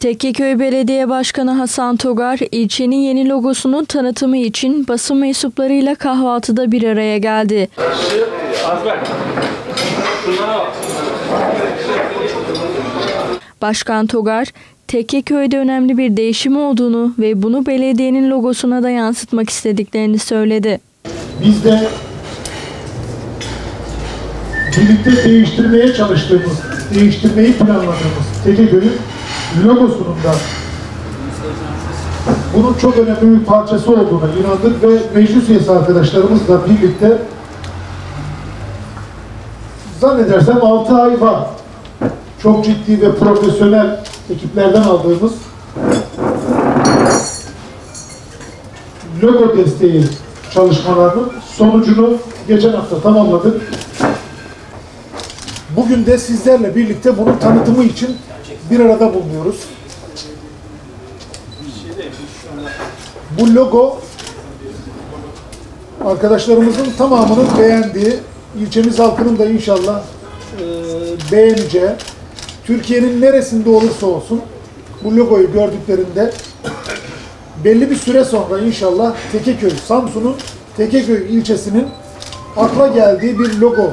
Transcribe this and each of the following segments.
Tekkeköy Belediye Başkanı Hasan Togar, ilçenin yeni logosunun tanıtımı için basın mensuplarıyla kahvaltıda bir araya geldi. Başkan Togar, Tekkeköy'de önemli bir değişim olduğunu ve bunu belediyenin logosuna da yansıtmak istediklerini söyledi. Biz de birlikte değiştirmeye çalıştığımız, değiştirmeyi planladığımız Tekeköy'ün logosunun da bunun çok önemli bir parçası olduğuna inandık ve meclis üyesi arkadaşlarımızla birlikte zannedersem 6 ay var. Çok ciddi ve profesyonel ekiplerden aldığımız logo desteği çalışmalarının sonucunu geçen hafta tamamladık. Bugün de sizlerle birlikte bunun tanıtımı için bir arada bulunuyoruz. Bu logo arkadaşlarımızın tamamının beğendiği, ilçemiz halkının da inşallah e, beğeneceği, Türkiye'nin neresinde olursa olsun bu logoyu gördüklerinde belli bir süre sonra inşallah Tekeköy, Samsun'un Tekeköy ilçesinin akla geldiği bir logo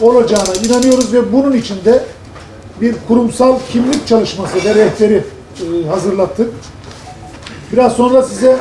olacağına inanıyoruz ve bunun için de bir kurumsal kimlik çalışması ve rehberi e, hazırlattık. Biraz sonra size